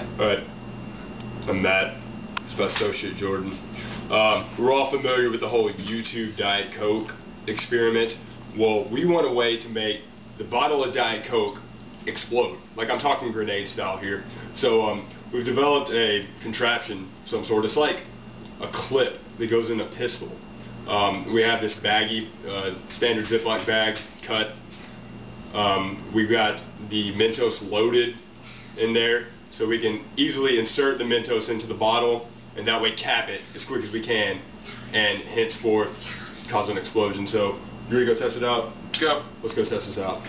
Alright. I'm Matt. It's my associate Jordan. Um, we're all familiar with the whole YouTube Diet Coke experiment. Well, we want a way to make the bottle of Diet Coke explode. Like I'm talking grenade style here. So um, we've developed a contraption, some sort. It's like a clip that goes in a pistol. Um, we have this baggy, uh, standard Ziploc bag cut. Um, we've got the Mentos loaded in there so we can easily insert the Mentos into the bottle and that way cap it as quick as we can and henceforth cause an explosion. So you ready to go test it out? Let's go. Let's go test this out.